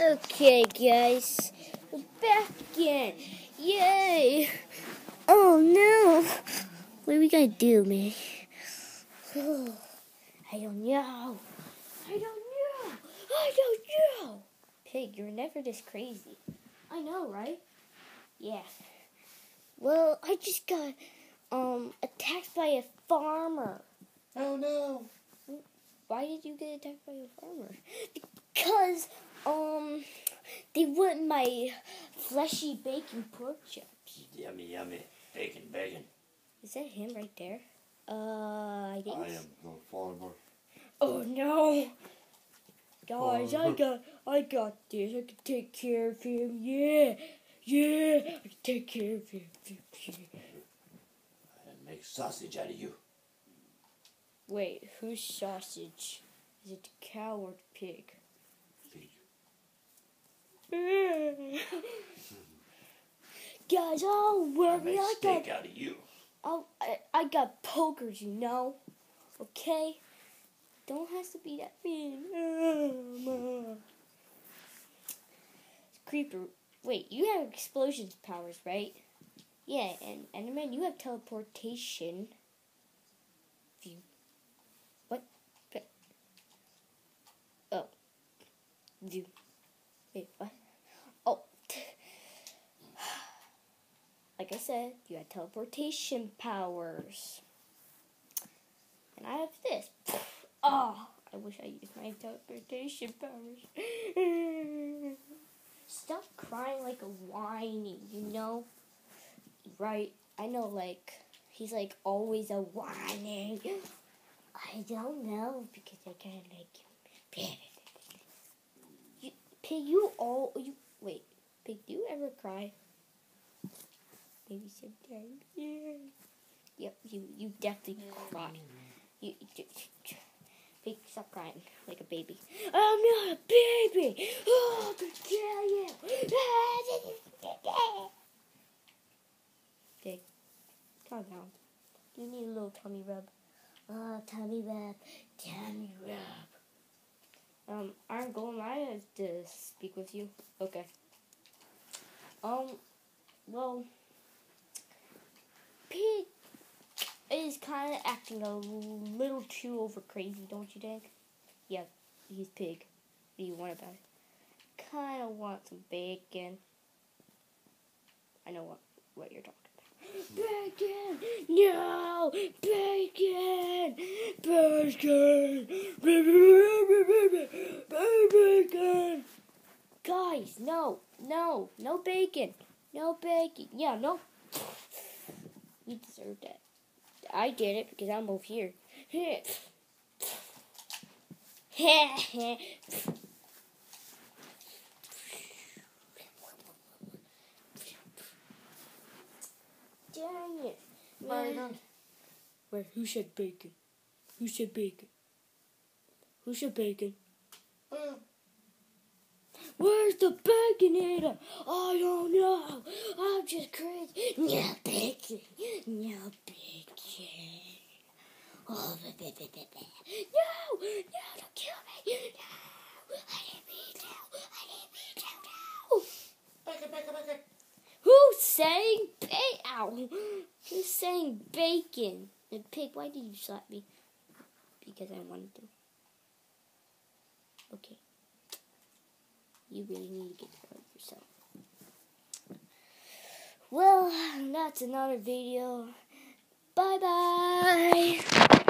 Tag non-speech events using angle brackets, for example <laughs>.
Okay, guys, we're back again. Yay! Oh no! What are we gonna do, man? <sighs> I don't know. I don't know. I don't know. Pig, you're never this crazy. I know, right? Yeah. Well, I just got um attacked by a farmer. Oh no. Why did you get attacked by a farmer? Because um they want my fleshy bacon pork chops. Yummy, yummy. Bacon, bacon. Is that him right there? Uh, I think. I am the farmer. Oh no, guys! I got, I got this. I can take care of him. Yeah, yeah. I can take care of him. And make sausage out of you. Wait, whose sausage? Is it the cow or pig? Pig. Guys, oh, I worry. make I got out of you. Oh, I, I got pokers, you know. Okay? Don't have to be that mean. Creeper, wait, you have explosions powers, right? Yeah, and Enderman, you have teleportation. View. What? Oh. View. Wait, what? Oh. Like I said, you have teleportation powers. And I have this. Oh, I wish I used my teleportation powers. <laughs> Stop crying like a whiny, you know? Right? I know, like, he's like always a whining. I don't know because I kind of like him. <laughs> You, Pig, you all, you, wait, Pig, do you ever cry? Maybe sometimes. Yeah. Yep, you you definitely cry. You, stop crying like a baby. I'm not a baby. Oh, I could kill you. Pig, calm down. You need a little tummy rub. Oh, tummy rub, tummy rub. Um, Iron Golem, I have to speak with you. Okay. Um, well. Is kind of acting a little too over crazy, don't you think? Yeah, he's pig. What do you want about it? Kind of want some bacon. I know what what you're talking about. Hmm. Bacon! No! Bacon! Bacon! Bacon! Guys, no, no, no bacon. No bacon. Yeah, no you deserved it. I did it because I'm over here. Dang it. Man. Wait, who said bacon? Who said bacon? Who said bacon? Where's the bacon eater? I don't know. I'm just crazy. No bacon. No bacon. Oh, no, no, don't kill me. No, I to. I mean to. No. Bacon, bacon, bacon. Who's saying bacon? Who's saying bacon? The pig, why did you slap me? Because I wanted to. Okay. You really need to get rid of yourself. Well, that's another video. Bye bye.